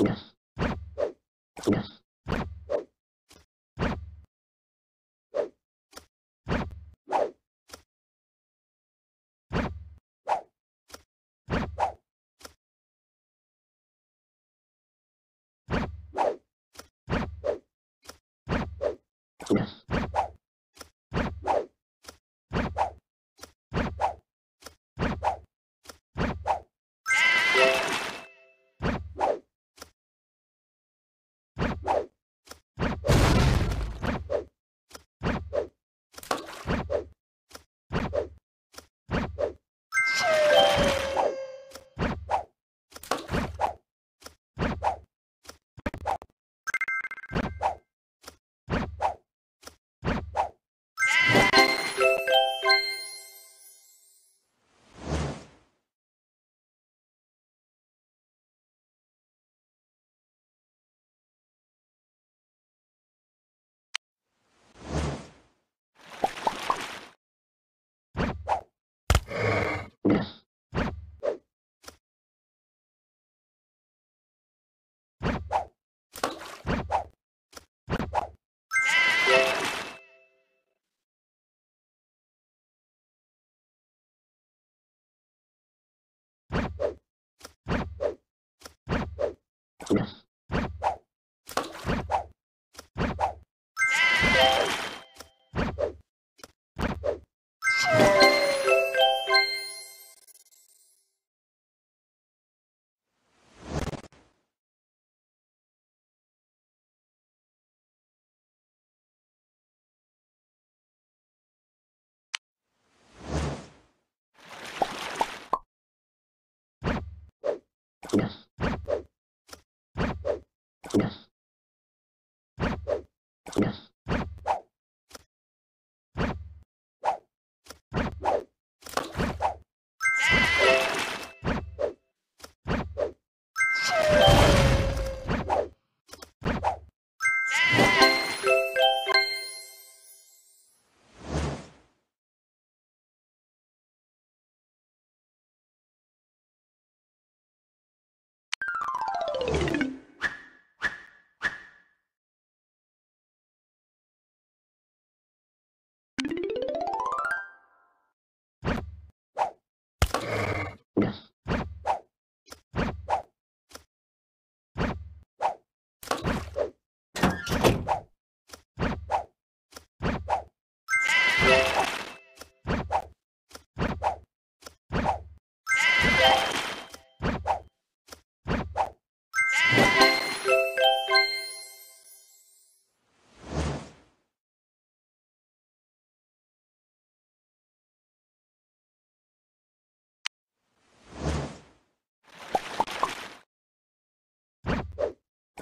Yes. Yeah.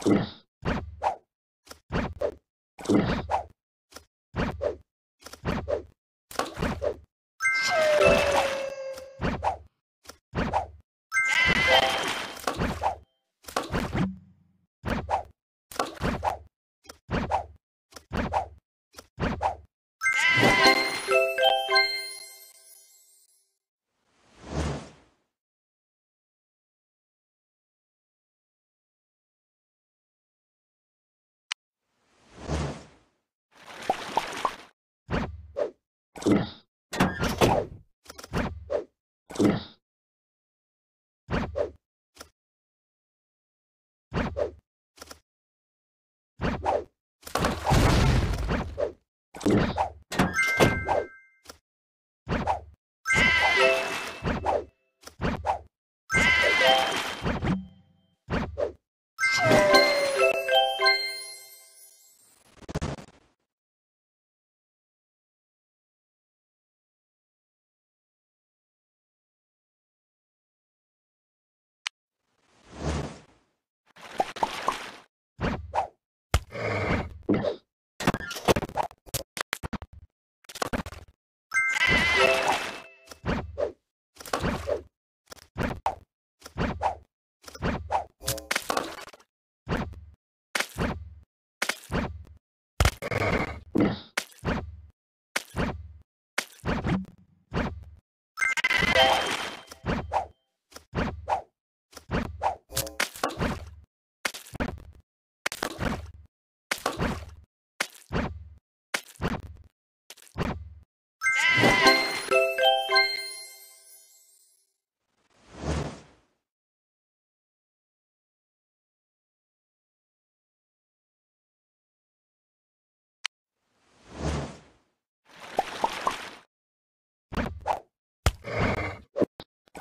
Yeah.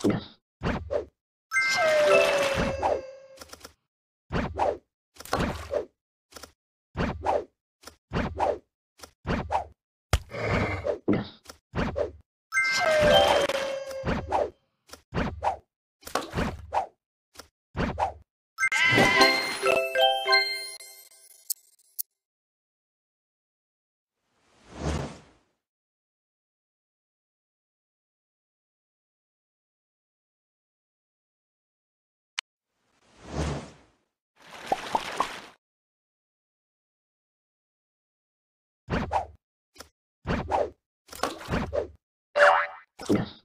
Cool. Yes.